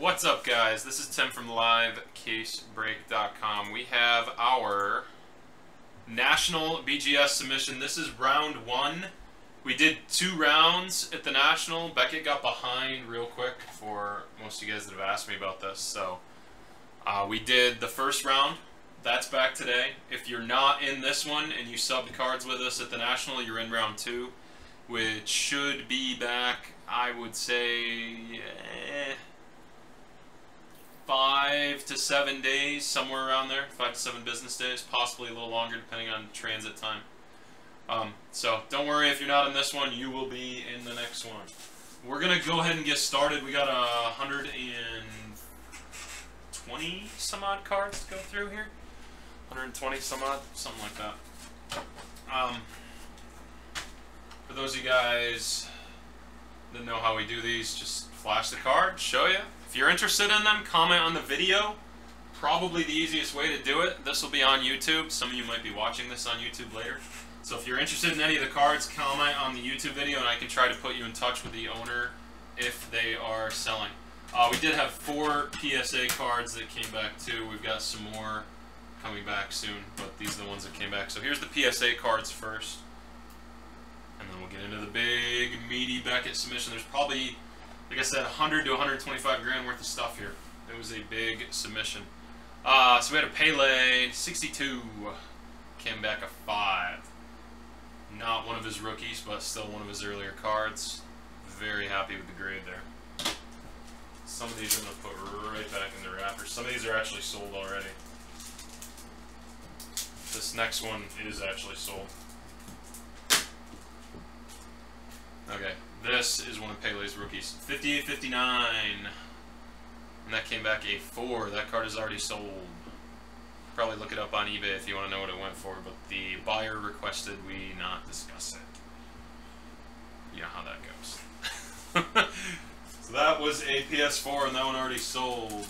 What's up, guys? This is Tim from LiveCaseBreak.com. We have our National BGS submission. This is round one. We did two rounds at the National. Beckett got behind real quick for most of you guys that have asked me about this. So uh, we did the first round. That's back today. If you're not in this one and you subbed cards with us at the National, you're in round two, which should be back, I would say, eh, five to seven days, somewhere around there. Five to seven business days, possibly a little longer depending on transit time. Um, so don't worry if you're not in this one, you will be in the next one. We're going to go ahead and get started. We got a 120 some odd cards to go through here. 120 some odd, something like that. Um, for those of you guys that know how we do these, just flash the card, show you. If you're interested in them, comment on the video. Probably the easiest way to do it. This will be on YouTube. Some of you might be watching this on YouTube later. So if you're interested in any of the cards, comment on the YouTube video and I can try to put you in touch with the owner if they are selling. Uh, we did have four PSA cards that came back too. We've got some more coming back soon, but these are the ones that came back. So here's the PSA cards first. And then we'll get into the big, meaty Beckett submission. There's probably, like I said, 100 to 125 grand worth of stuff here. It was a big submission. Uh, so we had a Pele, 62, came back a 5. Not one of his rookies, but still one of his earlier cards. Very happy with the grade there. Some of these I'm going to put right back in the wrapper. Some of these are actually sold already. This next one is actually sold. Okay, this is one of Pele's rookies. 58-59. And that came back a 4. That card is already sold. Probably look it up on eBay if you want to know what it went for, but the buyer requested we not discuss it. You know how that goes. so that was a PS4 and that one already sold.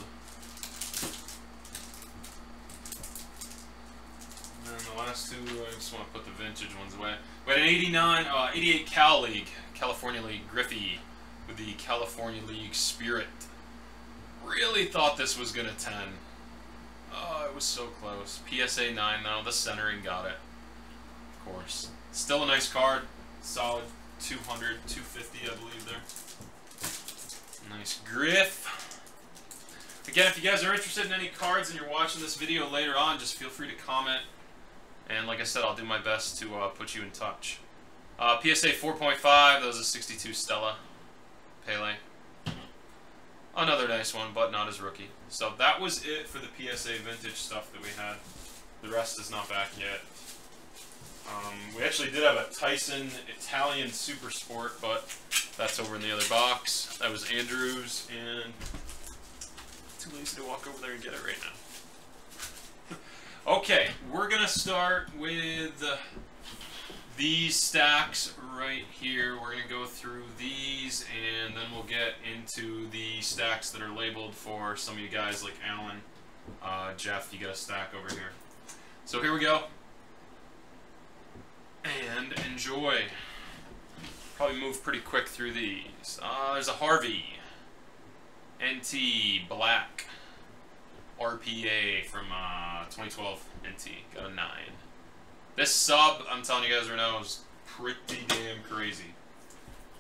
And the last two, I just want to put the vintage ones away. We had an 89, uh, 88 Cal League, California League Griffey with the California League Spirit. Really thought this was going to 10. Oh, it was so close. PSA 9 though, the centering got it. Of course. Still a nice card. Solid 200, 250 I believe there. Nice Griff. Again, if you guys are interested in any cards and you're watching this video later on, just feel free to comment. And like I said, I'll do my best to uh, put you in touch. Uh, PSA 4.5, that was a 62 Stella. Pele. Another nice one, but not as rookie. So that was it for the PSA vintage stuff that we had. The rest is not back yet. Um, we actually did have a Tyson Italian Super Sport, but that's over in the other box. That was Andrews, and too lazy to walk over there and get it right now. okay, we're going to start with these stacks right here. We're going to go through these and then we'll get into the stacks that are labeled for some of you guys like Alan. Uh, Jeff, you got a stack over here. So here we go. And enjoy. Probably move pretty quick through these. Uh, there's a Harvey. NT Black. RPA from uh, 2012 NT. Got a 9. This sub, I'm telling you guys right now, is pretty damn crazy.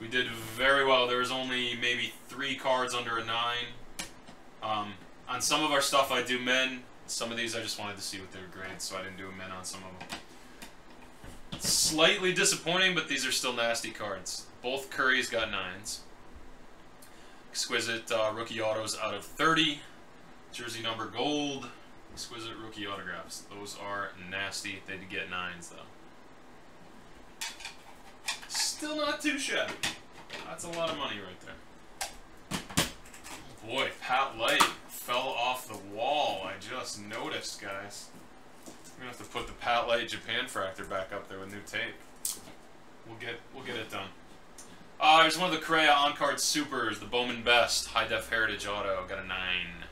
We did very well. There was only maybe three cards under a 9. Um, on some of our stuff, I do men. Some of these, I just wanted to see what they were so I didn't do a men on some of them. Slightly disappointing, but these are still nasty cards. Both Curry's got 9s. Exquisite uh, rookie autos out of 30. Jersey number gold. Exquisite rookie autographs. Those are nasty. They did get nines, though. Still not too shabby. That's a lot of money right there. Boy, Pat Light fell off the wall. I just noticed, guys. I'm gonna have to put the Pat Light Japan Fractor back up there with new tape. We'll get we'll get it done. Uh, there's one of the Correa on-card supers, the Bowman Best High Def Heritage Auto. Got a nine.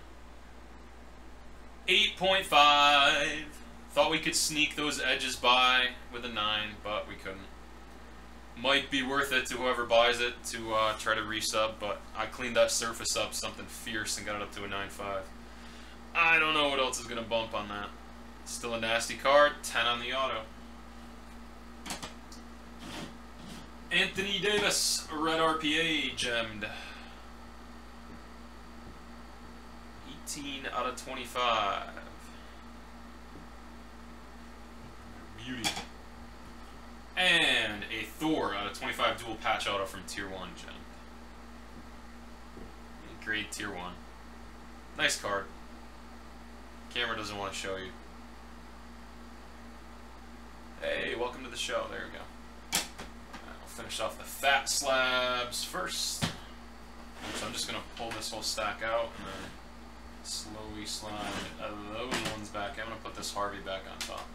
8.5. Thought we could sneak those edges by with a 9, but we couldn't. Might be worth it to whoever buys it to uh, try to resub, but I cleaned that surface up something fierce and got it up to a 9.5. I don't know what else is going to bump on that. Still a nasty card, 10 on the auto. Anthony Davis, red RPA, gemmed. 18 out of 25. Beauty. And a Thor out of 25 dual patch auto from Tier 1 gem. Great Tier 1. Nice card. Camera doesn't want to show you. Hey, welcome to the show. There we go. I'll finish off the fat slabs first. So I'm just going to pull this whole stack out slowly slide those ones back. I'm going to put this Harvey back on top.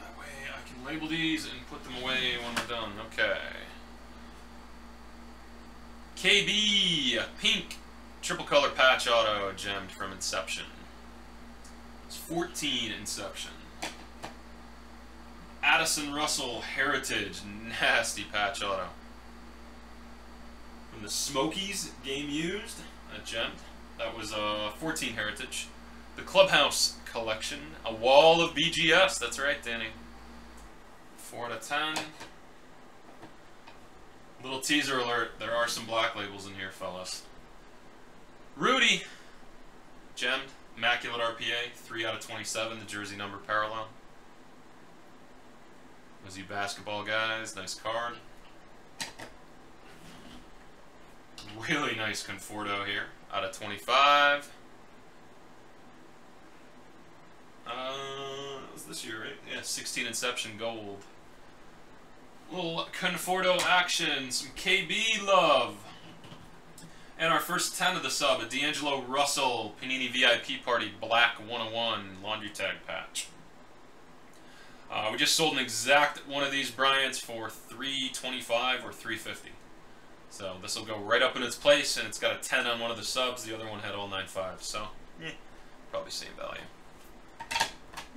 That way I can label these and put them away when we're done. Okay. KB, pink, triple color patch auto, gemmed from Inception. It's 14 Inception. Addison Russell, Heritage, nasty patch auto. From the Smokies game used, a gem. That was a uh, 14 Heritage. The Clubhouse Collection, a wall of BGS. That's right, Danny. 4 out of 10. Little teaser alert, there are some black labels in here, fellas. Rudy, gemmed, immaculate RPA, 3 out of 27, the jersey number parallel. Was you basketball guys, nice card. Really nice Conforto here, out of 25. Uh, was this year, right? Yeah, 16 Inception Gold. Little Conforto action, some KB love. And our first 10 of the sub, a D'Angelo Russell Panini VIP Party Black 101 laundry tag patch. Uh, we just sold an exact one of these Bryants for 325 or 350 So this will go right up in its place, and it's got a 10 on one of the subs. The other one had all 9.5, so probably same value.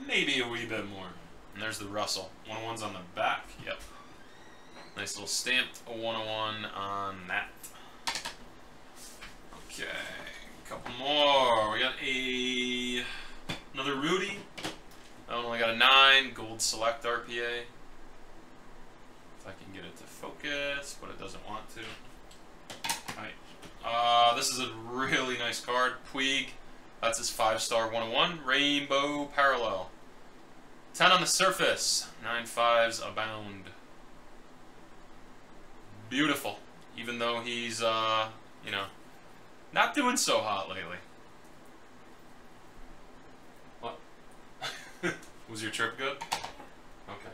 Maybe a wee bit more. And there's the Russell. 101's on the back. Yep. Nice little stamped 101 on that. Okay, a couple more. We got a another Rudy. I only got a nine gold select RPA. If I can get it to focus, but it doesn't want to. Alright. Uh, this is a really nice card. Puig. That's his five star 101. Rainbow Parallel. 10 on the surface. Nine fives abound beautiful. Even though he's, uh, you know, not doing so hot lately. What? Was your trip good? Okay.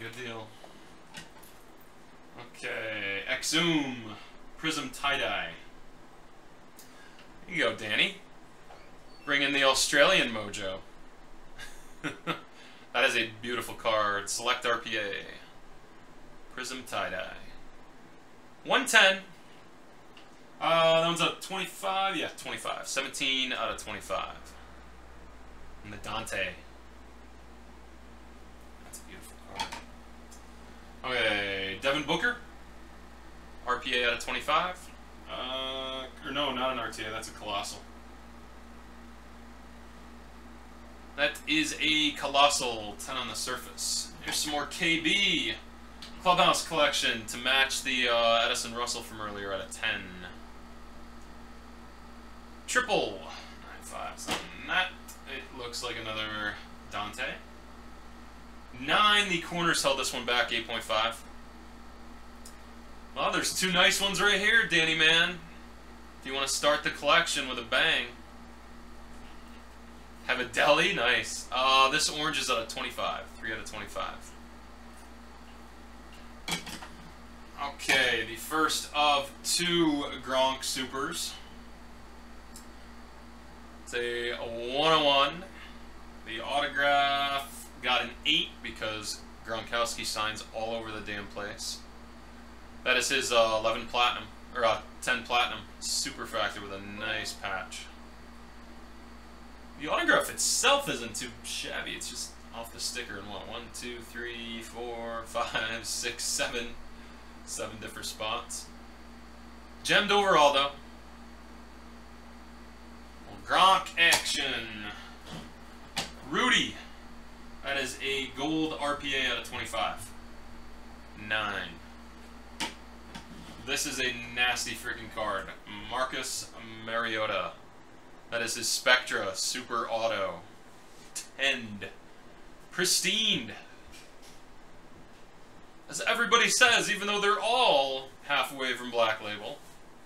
Good deal. Okay, Exum Prism Tie-Dye. Here you go, Danny. Bring in the Australian mojo. that is a beautiful card. Select RPA. Prism Tie-Dye. 110. Uh, that one's a 25. Yeah, 25. 17 out of 25. And the Dante. That's a beautiful card. Okay, Devin Booker. RPA out of 25. Uh, or no, not an RTA. That's a Colossal. That is a Colossal 10 on the surface. Here's some more KB. Clubhouse collection to match the uh, Addison Russell from earlier at a 10. Triple. 9-5, something that. It looks like another Dante. 9, the corners held this one back, 8.5. Well, there's two nice ones right here, Danny Man. If you want to start the collection with a bang. Have a deli? Nice. Uh, this orange is of 25. 3 out of 25. Okay, the first of two Gronk Supers. It's a 101. The autograph got an 8 because Gronkowski signs all over the damn place. That is his uh, 11 platinum, or uh, 10 platinum superfractor with a nice patch. The autograph itself isn't too shabby, it's just off the sticker in what? One, two, three, four, five, six, seven. Seven different spots. Gemmed overall, though. Gronk action. Rudy. That is a gold RPA out of 25. Nine. This is a nasty freaking card. Marcus Mariota. That is his Spectra Super Auto. Tend. Pristine. As everybody says, even though they're all halfway from Black Label,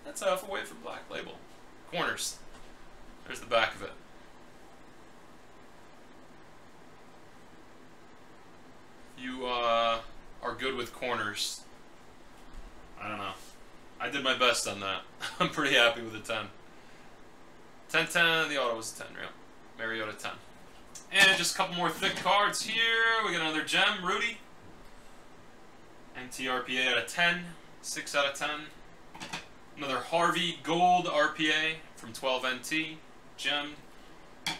that's half away from Black Label. Corners. There's the back of it. You uh, are good with corners. I don't know. I did my best on that. I'm pretty happy with the 10. 10 10, the auto was a 10, real. Mariota 10. And just a couple more thick cards here. We got another gem, Rudy. NTRPA out of 10, 6 out of 10. Another Harvey Gold RPA from 12NT, gemmed.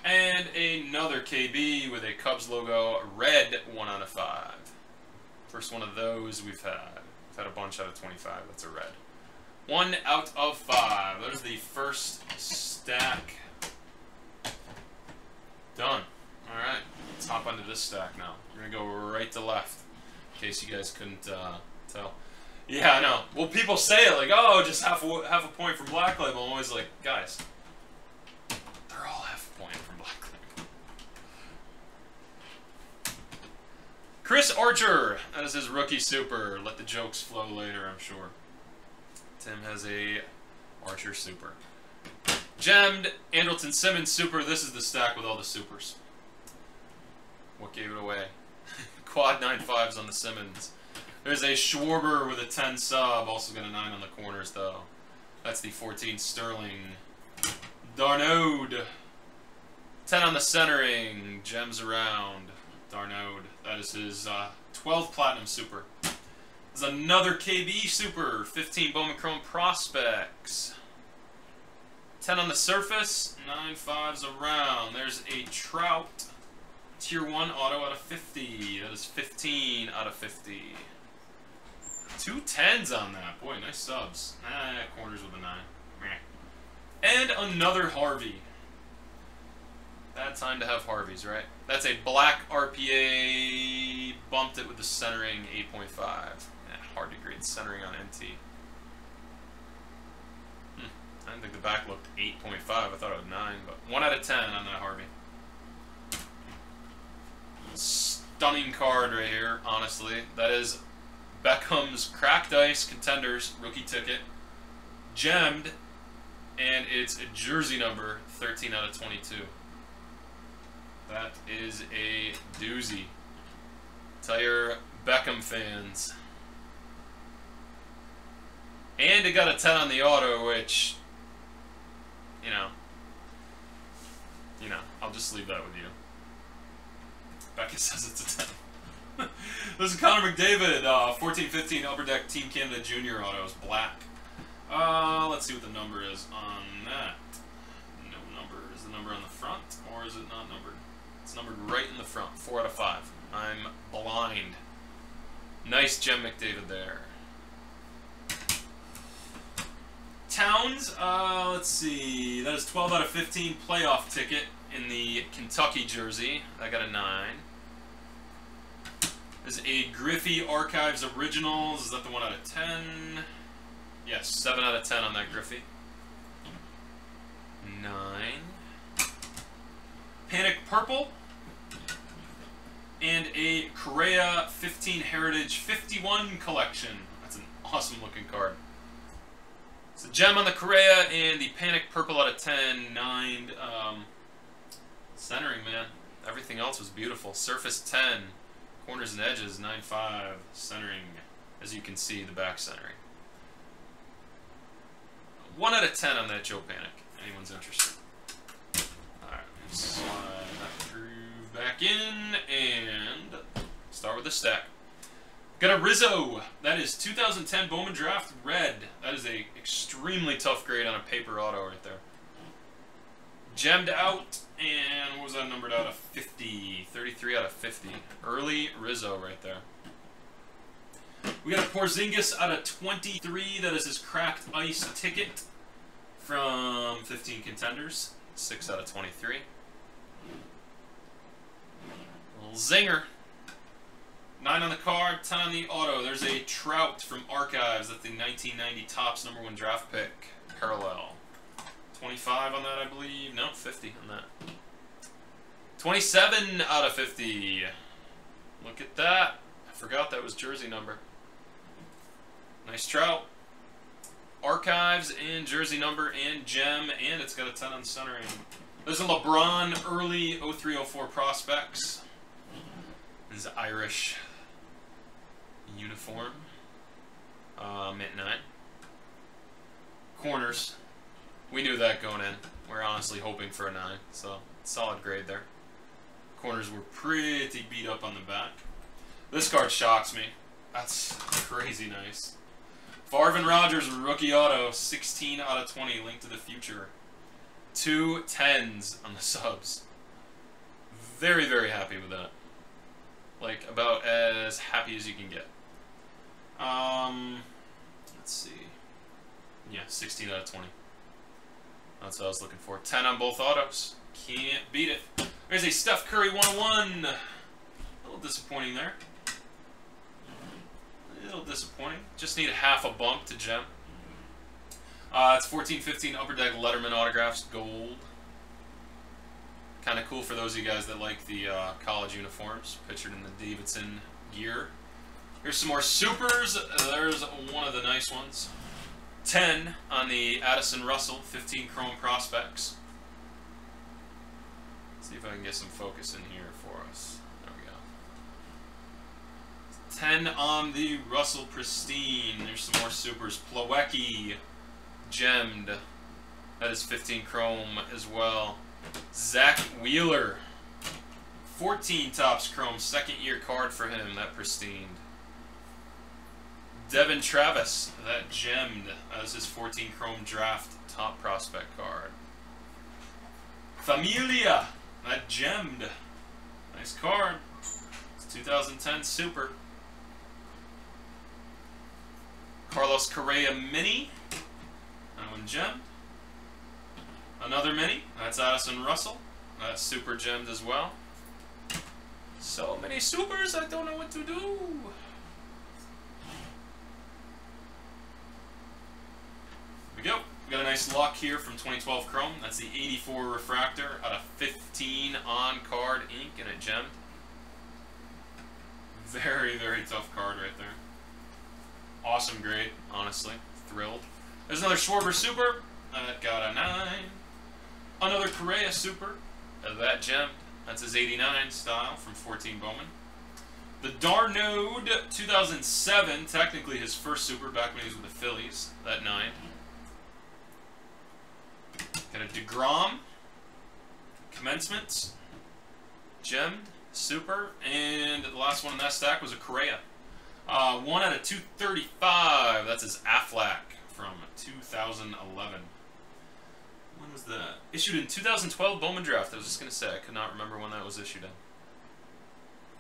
And another KB with a Cubs logo, red 1 out of 5. First one of those we've had. We've had a bunch out of 25, that's a red. One out of five. There's the first stack. Done. Alright, let's hop onto this stack now. We're to go right to left, in case you guys couldn't uh, tell. Yeah, I know. Well, people say it like, oh, just half a, half a point from Black Label. I'm always like, guys, they're all half a point from Black Label. Chris Archer. That is his rookie super. Let the jokes flow later, I'm sure. Tim has a Archer super. Gemmed, Andrelton Simmons super. This is the stack with all the supers. What gave it away? Quad 9.5s on the Simmons. There's a Schwarber with a 10 sub, also got a 9 on the corners, though. That's the 14 Sterling. d'Arnaud. 10 on the centering. Gems around. d'Arnaud. That is his uh, 12 Platinum Super. There's another KB Super. 15 Bowman Chrome Prospects. 10 on the surface. 9 fives around. There's a Trout. Tier 1 auto out of 50. That is 15 out of 50. Two tens on that. Boy, nice subs. Ah, corners with a nine. Meh. And another Harvey. Bad time to have Harveys, right? That's a black RPA. Bumped it with the centering 8.5. Grade centering on NT. Hmm. I didn't think the back looked 8.5. I thought it was 9, but 1 out of 10 on that Harvey. Stunning card right here, honestly. That is Beckham's Cracked Ice Contenders rookie ticket, gemmed, and it's a jersey number 13 out of 22. That is a doozy. Tell your Beckham fans. And it got a 10 on the auto, which, you know, you know, I'll just leave that with you. Becca says it's a 10. this is Connor McDavid, uh, 14-15 Upper Deck Team Canada Junior Autos, black. Uh, let's see what the number is on that. No number. Is the number on the front, or is it not numbered? It's numbered right in the front, 4 out of 5. I'm blind. Nice Jim McDavid there. Towns, uh, let's see. That is 12 out of 15 playoff ticket in the Kentucky jersey. I got a 9 is a Griffey Archives Originals. Is that the one out of 10? Yes, 7 out of 10 on that Griffey. 9. Panik Purple. And a Correa 15 Heritage 51 collection. That's an awesome looking card. A gem on the Correa and the Panik Purple out of 10. 9. Um, centering, man. Everything else was beautiful. Surface 10. Corners and edges, 9-5. Centering, as you can see, the back centering. 1 out of 10 on that Joe Panik, Anyone's interested. Alright, slide that groove back in, and start with the stack. Got a Rizzo. That is 2010 Bowman Draft Red. That is a extremely tough grade on a paper auto right there. Gemmed out, and what was that numbered out of 50? 33 out of 50. Early Rizzo right there. We got a Porzingis out of 23. That is his cracked ice ticket from 15 contenders. 6 out of 23. Little zinger. 9 on the card, 10 on the auto. There's a Trout from Archives at the 1990 Topps number 1 draft pick. Parallel. 25 on that, I believe. No, 50 on that. 27 out of 50. Look at that. I forgot that was jersey number. Nice trout. Archives and jersey number and gem, and it's got a 10 on centering. There's a LeBron early 0304 prospects. This is Irish uniform. Uh, mint 9. Corners. We knew that going in. We're honestly hoping for a 9, so solid grade there. Corners were pretty beat up on the back. This card shocks me. That's crazy nice. Farvin Rogers, rookie auto, 16 out of 20, Link to the Future. Two tens on the subs. Very, very happy with that. Like, about as happy as you can get. Um, let's see. Yeah, 16 out of 20. That's what I was looking for. 10 on both autos. Can't beat it. There's a Steph Curry 101. A little disappointing there. A little disappointing. Just need a half a bump to gem. Uh, it's 1415 Upper Deck Letterman autographs, gold. Kind of cool for those of you guys that like the uh, college uniforms, pictured in the Davidson gear. Here's some more supers. There's one of the nice ones. 10 on the Addison Russell, 15 Chrome Prospects. Let's see if I can get some focus in here for us. There we go. 10 on the Russell Pristine. There's some more supers. Plawecki, gemmed. That is 15 Chrome as well. Zack Wheeler. 14 Topps Chrome, second year card for him, that pristine. Devon Travis, that gemmed This is 14 Chrome Draft top prospect card. Familia, that gemmed. Nice card. It's 2010 Super. Carlos Correa Mini. That one gemmed. Another Mini. That's Addison Russell. That's super gemmed as well. So many supers, I don't know what to do. We go. We got a nice lock here from 2012 Chrome. That's the 84 refractor out of 15 on card ink and a gem. Very, very tough card right there. Awesome grade, honestly. Thrilled. There's another Schwarber Super. That got a 9. Another Correa Super. That gem. That's his 89 style from 14 Bowman. The d'Arnaud 2007, technically his first Super back when he was with the Phillies. That 9. Got a DeGrom, commencements, gemmed, super, and the last one in that stack was a Correa. Uh, one out of 235. That's his Aflac from 2011. When was that? Issued in 2012 Bowman Draft. I was just going to say, I could not remember when that was issued in.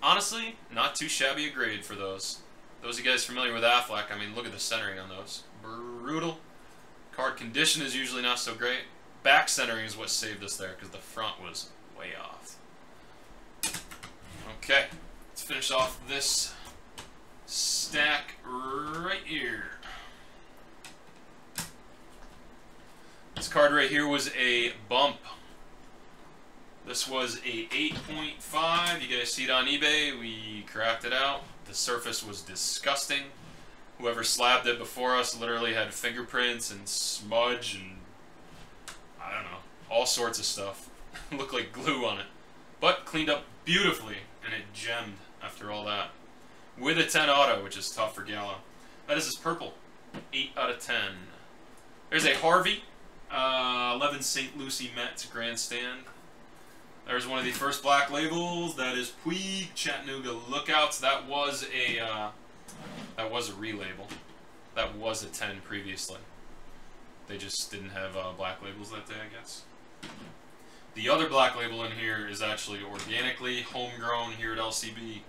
Honestly, not too shabby a grade for those. Those of you guys familiar with Aflac, I mean, look at the centering on those. Brutal. Card condition is usually not so great. Back centering is what saved us there because the front was way off. Okay, let's finish off this stack right here. This card right here was a bump. This was a 8.5. You guys see it on eBay. We cracked it out. The surface was disgusting. Whoever slabbed it before us literally had fingerprints and smudge and I don't know, all sorts of stuff. Looked like glue on it. But cleaned up beautifully and it gemmed after all that. With a 10 auto, which is tough for Gallo. That is his purple. 8 out of 10. There's a Harvey. Uh, 11 St. Lucie Mets Grandstand. There's one of the first black labels. That is Puig Chattanooga Lookouts. That was a uh, that was a relabel. That was a 10 previously. They just didn't have uh, black labels that day, I guess. The other black label in here is actually organically homegrown here at LCB,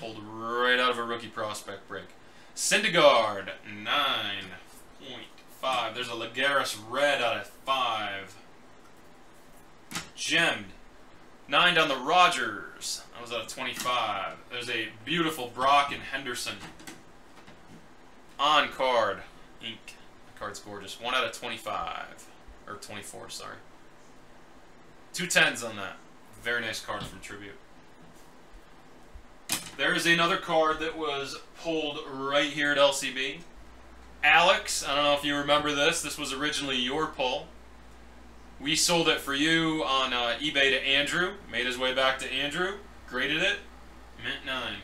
pulled right out of a rookie prospect break. Syndergaard, 9.5. There's a Lagares red out of 5. Gemmed, 9 down the Rogers. That was out of 25. There's a beautiful Brock and Henderson. On card, ink. Card's gorgeous. 1 out of 25. Or 24, sorry. Two tens on that. Very nice card from Tribute. There is another card that was pulled right here at LCB. Alex, I don't know if you remember this. This was originally your pull. We sold it for you on uh, eBay to Andrew. Made his way back to Andrew. Graded it. Mint 9.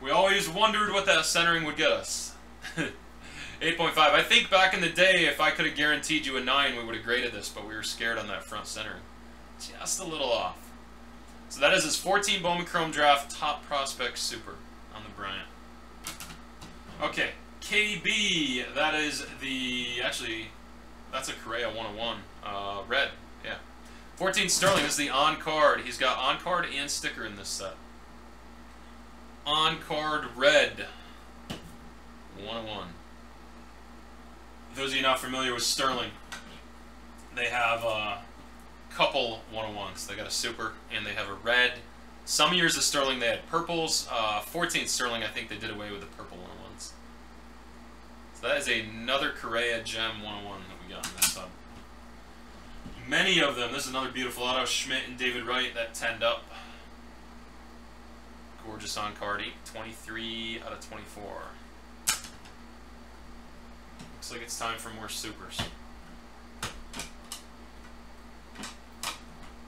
We always wondered what that centering would get us. 8.5. I think back in the day, if I could have guaranteed you a 9, we would have graded this, but we were scared on that front centering. Just a little off. So that is his 14 Bowman Chrome Draft Top Prospect Super on the Bryant. Okay, KB, that is the, actually, that's a Correa 101. Uh, red, yeah. 14 Sterling is the on-card. He's got on-card and sticker in this set. On-card red. 101. Those of you not familiar with Sterling, they have a couple 101s. They got a super and they have a red. Some years of Sterling they had purples. Uh, 14 Sterling, I think they did away with the purple 101s. So that is another Correa Gem 101 that we got in this sub. Many of them. This is another beautiful auto. Schmidt and David Wright that tend up. Gorgeous on card. 23 out of 24. Looks like it's time for more supers.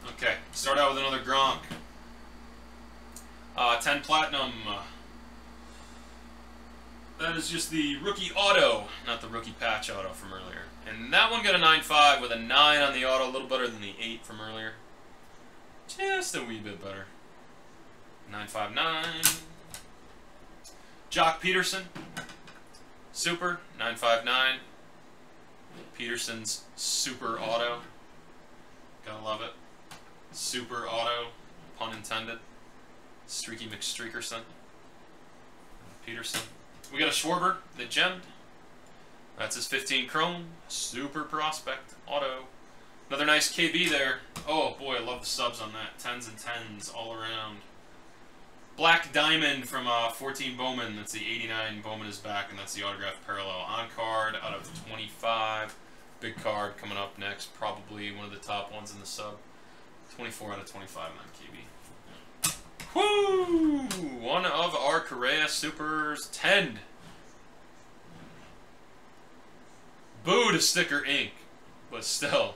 Okay, start out with another Gronk. Uh, 10 Platinum. That is just the rookie auto, not the rookie patch auto from earlier. And that one got a 9.5 with a 9 on the auto, a little better than the 8 from earlier. Just a wee bit better. 959. Joc Pederson. Super, 959. Pederson's Super Auto. Gotta love it. Super Auto, pun intended. Streaky McStreakerson. Peterson. We got a Schwarber, the gemmed. That's his 15 Chrome. Super Prospect Auto. Another nice KB there. Oh boy, I love the subs on that. 10s and 10s all around. Black Diamond from uh, 14 Bowman. That's the 89 Bowman is back, and that's the autograph parallel. On card out of 25. Big card coming up next. Probably one of the top ones in the sub. 24 out of 25 on KB. Woo! One of our Correa Supers 10. Boo to sticker ink. But still.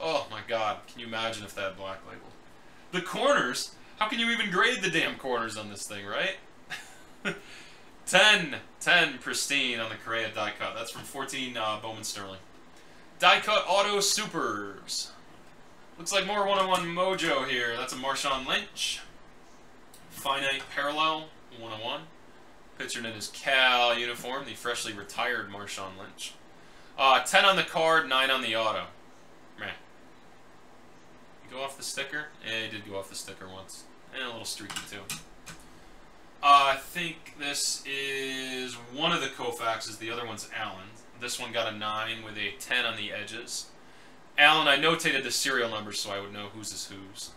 Oh my god. Can you imagine if that black label? The corners how can you even grade the damn corners on this thing, right? 10, 10 pristine on the Correa die cut. That's from 14 uh, Bowman Sterling. Die cut auto supers. Looks like more one-on-one mojo here. That's a Marshawn Lynch. Finite parallel, one-on-one. Pictured in his Cal uniform, the freshly retired Marshawn Lynch. Uh, 10 on the card, 9 on the auto. You go off the sticker? Yeah, did go off the sticker once. And a little streaky too. Uh, I think this is one of the Koufaxes. The other one's Allen. This one got a 9 with a 10 on the edges. Allen, I notated the serial numbers so I would know whose is whose.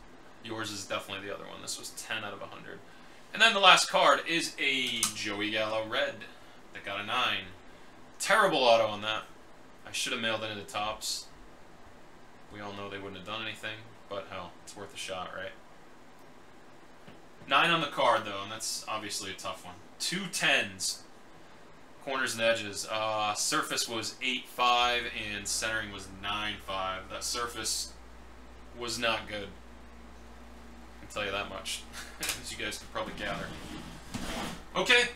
Yours is definitely the other one. This was 10 out of 100. And then the last card is a Joey Gallo red that got a 9. Terrible auto on that. I should have mailed it into Topps. We all know they wouldn't have done anything. But hell, it's worth a shot, right? Nine on the card, though, and that's obviously a tough one. Two tens. Corners and edges. Uh, surface was 8-5, and centering was 9-5. That surface was not good. I can tell you that much, as you guys could probably gather. Okay,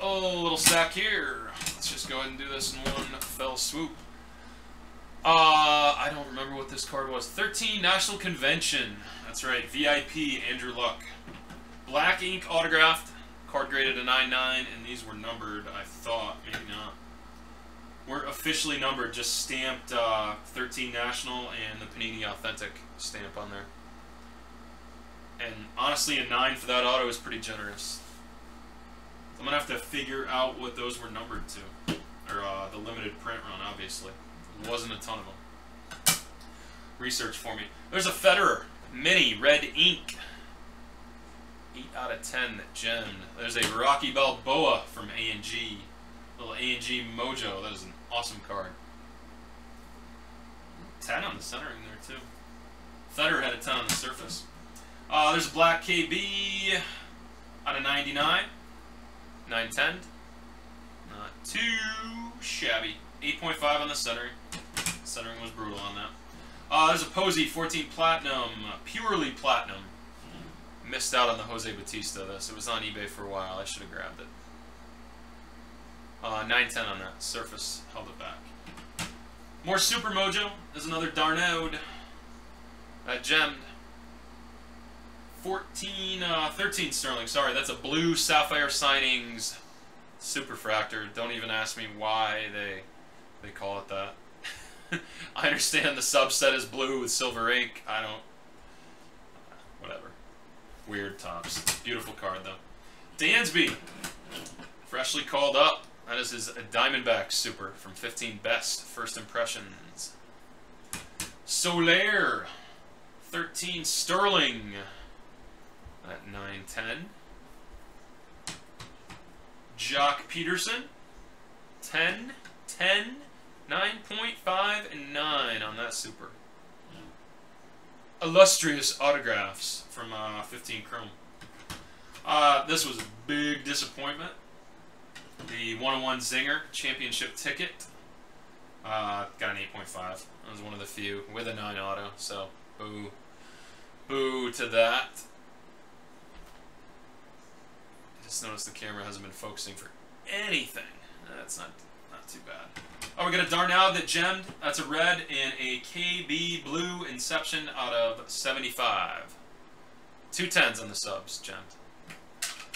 a little stack here. Let's just go ahead and do this in one fell swoop. Uh, I don't remember what this card was. 13 National Convention. That's right. VIP Andrew Luck. Black ink autographed. Card graded a 9.9, and these were numbered, I thought. Maybe not. Weren't officially numbered, just stamped uh, 13 National and the Panini Authentic stamp on there. And honestly, a 9 for that auto is pretty generous. I'm going to have to figure out what those were numbered to. Or uh, the limited print run, obviously. There wasn't a ton of them. Research for me. There's a Federer Mini Red Ink. 8 out of 10 gemmed. There's a Rocky Balboa from A&G. Little A&G Mojo. That is an awesome card. 10 on the centering there, too. Federer had a 10 on the surface. Uh, there's a Black KB out of 99. 910. Not too shabby. 8.5 on the centering. Centering was brutal on that. Uh, there's a Posey 14 Platinum, purely Platinum. Missed out on the Jose Bautista this. It was on eBay for a while. I should have grabbed it. Uh, 910 on that. Surface held it back. More Super Mojo. There's another d'Arnaud. That gemmed. 14, uh, 13 Sterling. Sorry, that's a blue Sapphire Signings Superfractor. Don't even ask me why they they call it that. I understand the subset is blue with silver ink. I don't... Whatever. Weird Topps. Beautiful card, though. Dansby. Freshly called up. That is his Diamondback Super from 15 Best First Impressions. Soler. 13 Sterling at 910. Joc Pederson, 10, 10, 9.5, and 9 on that super. Illustrious autographs from uh, 15 Chrome. Uh, this was a big disappointment. The 101 Zinger championship ticket uh, got an 8.5. It was one of the few with a 9 auto, so boo. Boo to that I just noticed the camera hasn't been focusing for anything. That's not not too bad. Oh, we got a Darnell that gemmed. That's a red and a KB blue Inception out of 75. Two tens on the subs, gemmed.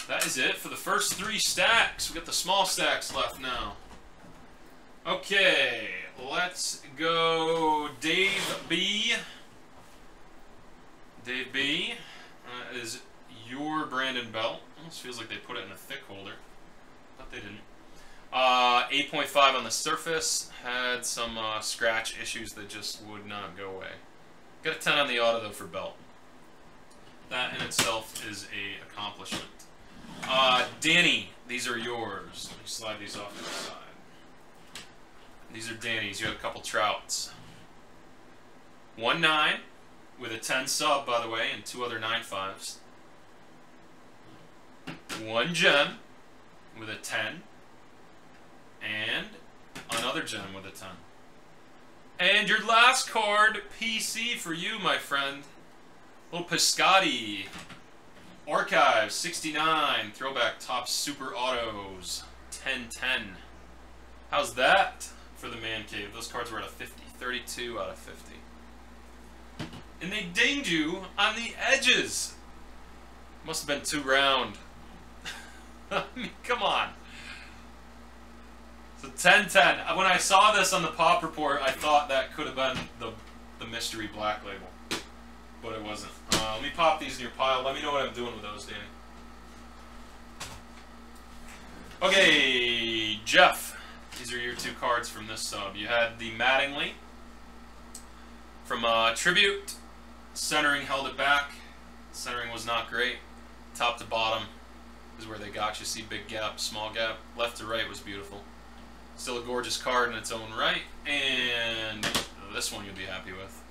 That is it for the first three stacks. We got the small stacks left now. Okay, let's go Dave B. Dave B. Uh, is your Brandon Belt. Almost feels like they put it in a thick holder, but they didn't. Uh, 8.5 on the surface. Had some uh, scratch issues that just would not go away. Got a 10 on the auto though for belt. That in itself is a accomplishment. Uh, Danny, these are yours. Let me slide these off to the side. These are Danny's. You have a couple trouts. One nine with a 10 sub, by the way, and two other nine fives one gem with a 10, and another gem with a 10. And your last card, PC for you, my friend. Little Piscotty. Archive 69. Throwback top super autos. 1010. How's that for the man cave? Those cards were out of 50. 32 out of 50. And they dinged you on the edges. Must have been too round. I mean, come on. So 10-10. When I saw this on the pop report, I thought that could have been the, the mystery black label. But it wasn't. Uh, let me pop these in your pile. Let me know what I'm doing with those, Danny. Okay, Jeff. These are your two cards from this sub. You had the Mattingly from uh, Tribute. Centering held it back. Centering was not great. Top to bottom, is where they got you. See big gap, small gap. Left to right was beautiful. Still a gorgeous card in its own right. And this one you'll be happy with.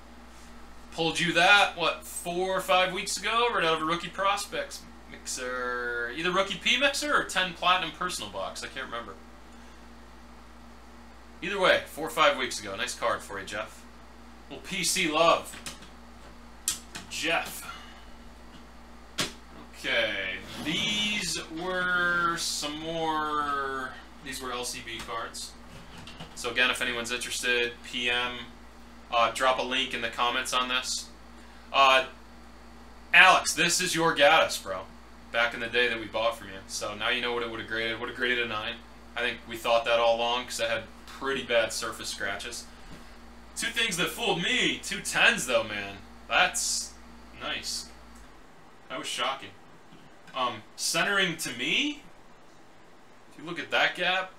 Pulled you that, what, four or five weeks ago? Right out of a Rookie Prospects mixer. Either Rookie P mixer or 10 Platinum Personal Box. I can't remember. Either way, four or five weeks ago. Nice card for you, Jeff. Well, PC love. Jeff. Okay, these were some more, these were LCB cards. So again, if anyone's interested, PM, uh, drop a link in the comments on this. Uh, Alex, this is your Gaddis, bro. Back in the day that we bought from you. So now you know what it would have graded. Would have graded a 9. I think we thought that all along because I had pretty bad surface scratches. Two things that fooled me. Two tens though, man. That's nice. That was shocking. Um, centering to me. If you look at that gap,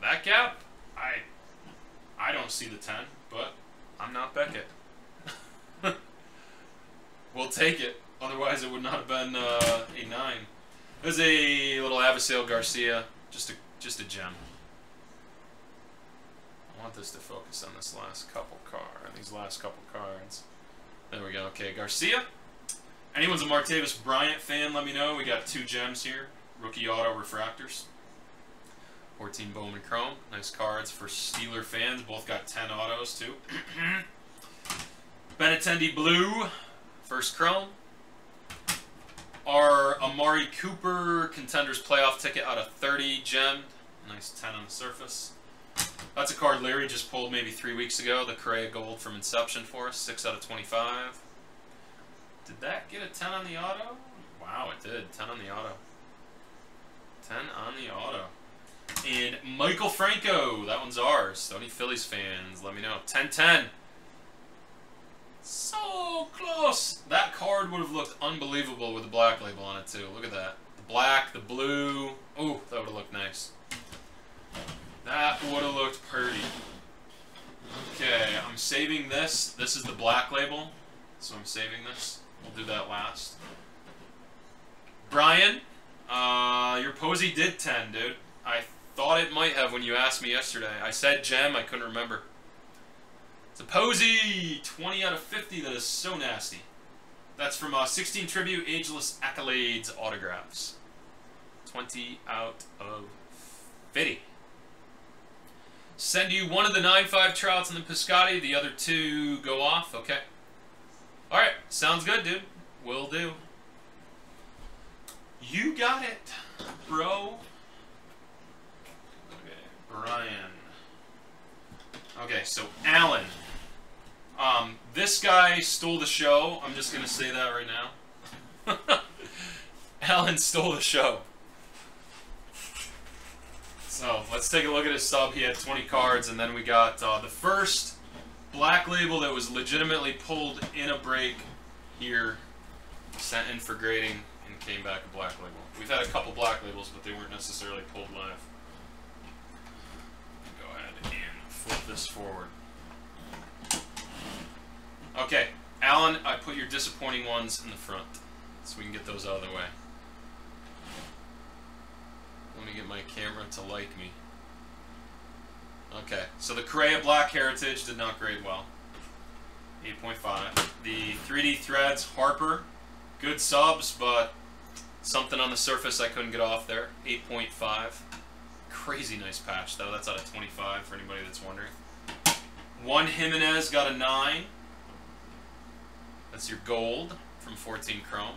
that gap, I, I don't see the ten, but I'm not Beckett. we'll take it. Otherwise, it would not have been uh, a nine. There's a little Avisail Garcia, just a just a gem. I want this to focus on this last couple card, these last couple cards. There we go. Okay, Garcia. Anyone's a Martavis Bryant fan, let me know. We got two gems here. Rookie Auto Refractors. 14 Bowman Chrome. Nice cards for Steeler fans. Both got 10 autos, too. Benintendi Blue. First Chrome. Our Amari Cooper Contenders Playoff ticket out of 30 gem. Nice 10 on the surface. That's a card Larry just pulled maybe three weeks ago. The Correa Gold from Inception for us. 6 out of 25. Did that get a 10 on the auto? Wow, it did. 10 on the auto. 10 on the auto. And Maikel Franco. That one's ours. Any Phillies fans, let me know. 10-10. So close. That card would have looked unbelievable with the black label on it too. Look at that. The black, the blue. Oh, that would have looked nice. That would have looked pretty. Okay, I'm saving this. This is the black label, so I'm saving this. We'll do that last. Brian, uh, your Posey did 10, dude. I thought it might have when you asked me yesterday. I said gem, I couldn't remember. It's a Posey! 20 out of 50, that is so nasty. That's from uh, 16 Tribute Ageless Accolades Autographs. 20 out of 50. Send you one of the 9-5 Trouts and the Piscotty, the other two go off, okay. Alright, sounds good, dude. Will do. You got it, bro. Brian. Okay, so Alan. Um, this guy stole the show. I'm just going to say that right now. Alan stole the show. So let's take a look at his sub. He had 20 cards, and then we got uh, the first black label that was legitimately pulled in a break here, sent in for grading, and came back a black label. We've had a couple black labels, but they weren't necessarily pulled live. Go ahead and flip this forward. Okay, Alan, I put your disappointing ones in the front, so we can get those out of the way. Let me get my camera to like me. Okay, so the Correa Black Heritage did not grade well. 8.5. The 3D Threads Harper, good subs, but something on the surface I couldn't get off there. 8.5. Crazy nice patch, though. That's out of 25 for anybody that's wondering. One Jimenez got a 9. That's your gold from 14 Chrome.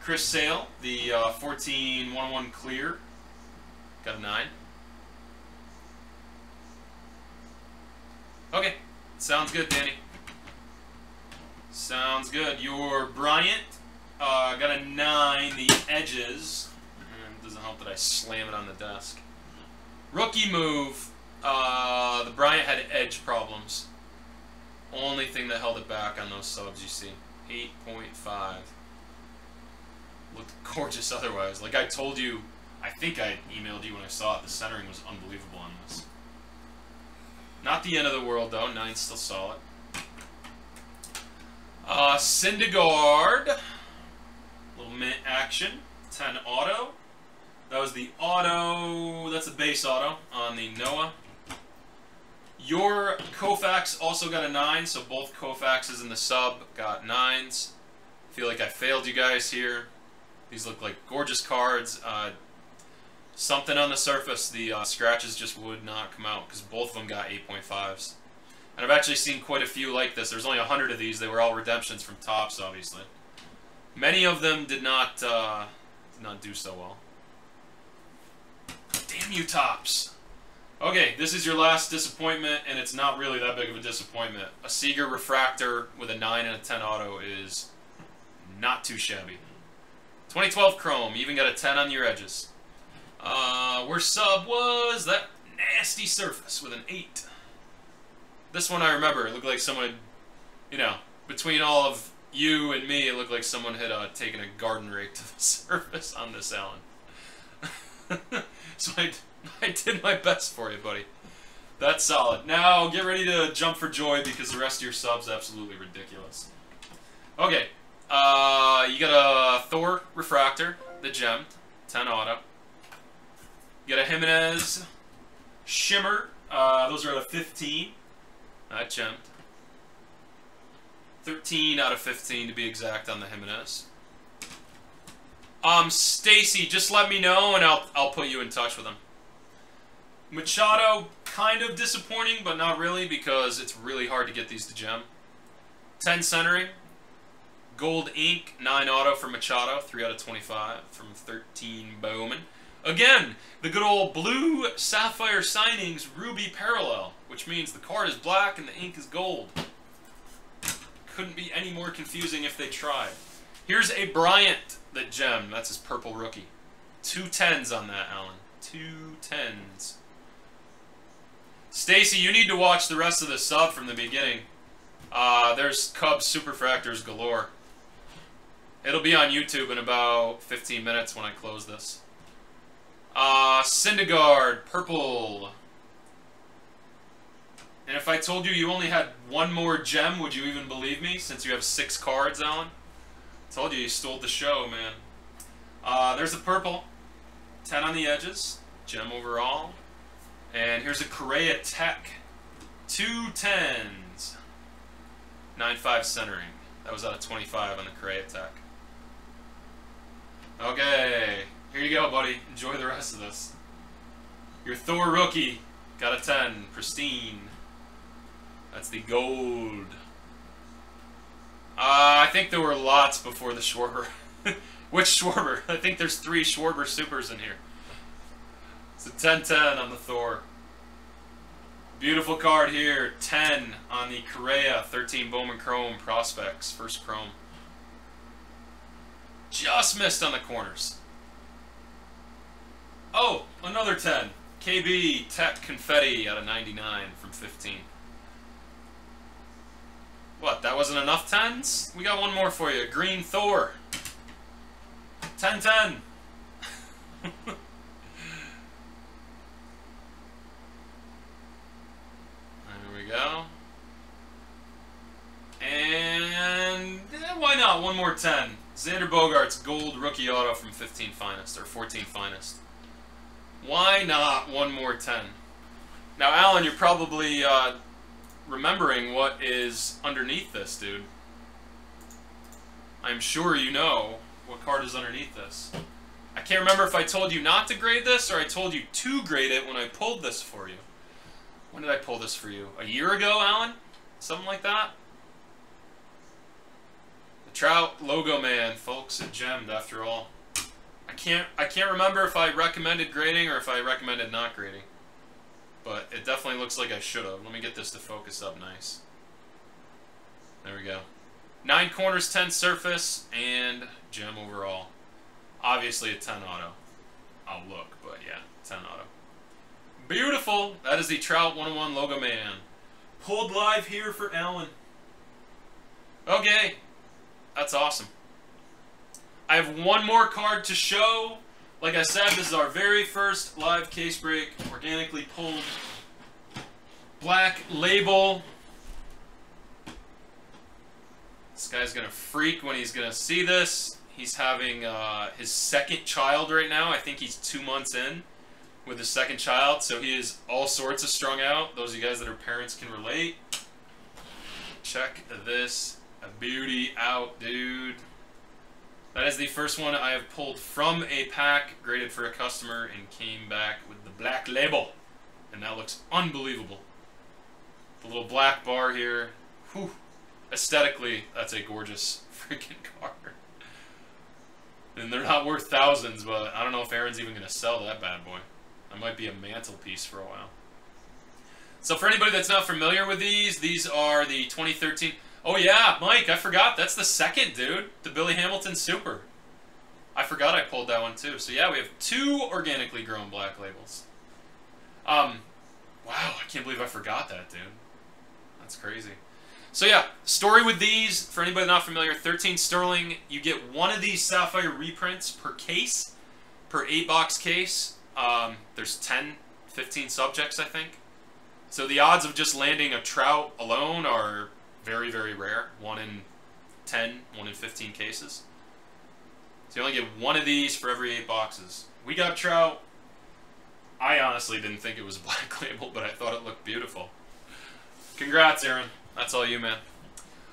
Chris Sale, the uh, 14 101 clear, got a 9. Okay, sounds good, Danny. Sounds good. Your Bryant uh, got a 9, the edges. Doesn't help that I slam it on the desk. Rookie move, uh, the Bryant had edge problems. Only thing that held it back on those subs, you see. 8.5. Looked gorgeous otherwise. Like I told you, I think I emailed you when I saw it, the centering was unbelievable on this. Not the end of the world, though. Nine's still solid. Uh, Syndergaard. Little mint action. 10 auto. That was the auto. That's a base auto on the Noah. Your Koufax also got a 9, so both Koufaxes in the sub got 9s. feel like I failed you guys here. These look like gorgeous cards. Uh, something on the surface, the uh, scratches just would not come out because both of them got 8.5s. And I've actually seen quite a few like this. There's only 100 of these. They were all redemptions from Topps, obviously. Many of them did not, uh, did not do so well. Damn you, Topps! Okay, this is your last disappointment, and it's not really that big of a disappointment. A Seager Refractor with a 9 and a 10 auto is not too shabby. 2012 Chrome, even got a 10 on your edges. Uh, worst sub was that nasty surface with an 8. This one I remember. It looked like someone, you know, between all of you and me, it looked like someone had uh, taken a garden rake to the surface on this Alan. so I, I did my best for you, buddy. That's solid. Now, get ready to jump for joy because the rest of your sub's absolutely ridiculous. Okay. Uh, you got a Thor Refractor, the gem, 10 auto. You got a Jimenez Shimmer. Uh, those are at a 15. That Gemmed. 13 out of 15 to be exact on the Jimenez. Um, Stacy, just let me know and I'll, I'll put you in touch with him. Machado, kind of disappointing, but not really because it's really hard to get these to gem. 10 centering. Gold ink, 9 auto for Machado, 3 out of 25 from 13 Bowman. Again, the good old blue sapphire signings ruby parallel, which means the card is black and the ink is gold. Couldn't be any more confusing if they tried. Here's a Bryant that gem. That's his purple rookie. Two tens on that, Alan. Two tens. Stacy, you need to watch the rest of the sub from the beginning. Uh, there's Cubs Superfractors galore. It'll be on YouTube in about 15 minutes when I close this. Uh, Syndergaard, purple. And if I told you you only had one more gem, would you even believe me? Since you have six cards, Alan? Told you you stole the show, man. Uh, there's a purple. 10 on the edges. Gem overall. And here's a Correa Tech. Two tens. 9-5 centering. That was out of 25 on the Correa Tech. Okay. Here you go, buddy. Enjoy the rest of this. Your Thor rookie. Got a 10. Pristine. That's the gold. Uh, I think there were lots before the Schwarber. Which Schwarber? I think there's three Schwarber Supers in here. It's a 10-10 on the Thor. Beautiful card here. 10 on the Correa. 13 Bowman Chrome Prospects. First Chrome. Just missed on the corners. Oh, another 10. KB Tech Confetti out of 99 from 15. What, that wasn't enough 10s? We got one more for you. Green Thor. 10-10. there go. And eh, why not? One more 10. Xander Bogaerts gold rookie auto from 15 finest or 14 finest. Why not one more 10? Now, Alan, you're probably uh, remembering what is underneath this, dude. I'm sure you know what card is underneath this. I can't remember if I told you not to grade this or I told you to grade it when I pulled this for you. When did I pull this for you? A year ago, Alan? Something like that? The Trout logo man, folks, it gemmed after all. I can't I can't remember if I recommended grading or if I recommended not grading. But it definitely looks like I should have. Let me get this to focus up nice. There we go. Nine corners, 10 surface, and gem overall. Obviously a 10 auto. I'll look, but yeah, 10 auto. Beautiful! That is the Trout 101 Logo Man. Pulled live here for Alan. Okay. That's awesome. I have one more card to show. Like I said, this is our very first live case break, organically pulled black label. This guy's gonna freak when he's gonna see this. He's having uh, his second child right now. I think he's two months in with his second child, so he is all sorts of strung out. Those of you guys that are parents can relate. Check this beauty out, dude. That is the first one I have pulled from a pack, graded for a customer, and came back with the black label. And that looks unbelievable. The little black bar here. Whew. Aesthetically, that's a gorgeous freaking car. And they're not worth thousands, but I don't know if Aaron's even going to sell that bad boy. That might be a mantelpiece for a while. So for anybody that's not familiar with these, these are the 2013... Oh yeah, Mike, I forgot. That's the second, dude. The Billy Hamilton Super. I forgot I pulled that one too. So yeah, we have two organically grown black labels. Um, wow, I can't believe I forgot that, dude. That's crazy. So yeah, story with these, for anybody not familiar, 13 sterling, you get one of these sapphire reprints per case, per 8-box case. Um, there's 10, 15 subjects, I think. So the odds of just landing a trout alone are very, very rare. One in 10, one in 15 cases. So you only get one of these for every eight boxes. We got trout. I honestly didn't think it was a black label, but I thought it looked beautiful. Congrats, Aaron. That's all you, man.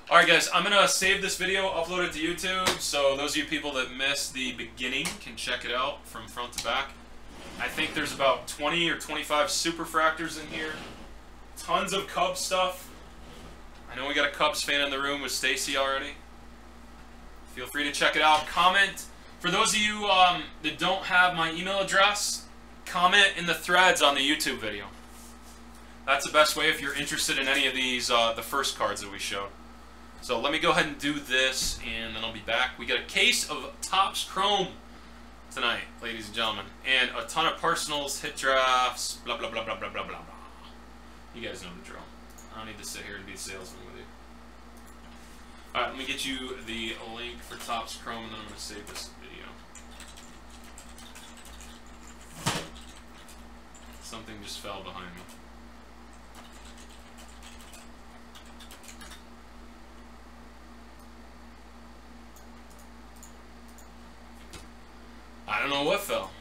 Alright guys, I'm going to save this video, upload it to YouTube, so those of you people that missed the beginning can check it out from front to back. I think there's about 20 or 25 superfractors in here. Tons of Cubs stuff. I know we got a Cubs fan in the room with Stacy already. Feel free to check it out. Comment. For those of you um, that don't have my email address, comment in the threads on the YouTube video. That's the best way if you're interested in any of these, uh, the first cards that we showed. So let me go ahead and do this, and then I'll be back. We got a case of Topps Chrome tonight, ladies and gentlemen, and a ton of personals, hit drafts, blah, blah, blah, blah, blah, blah, blah, blah. You guys know the drill. I don't need to sit here and be a salesman with you. Alright, let me get you the link for Topps Chrome, and then I'm going to save this video. Something just fell behind me. I don't know what fell.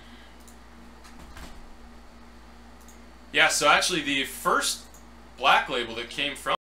Yeah, so actually the first black label that came from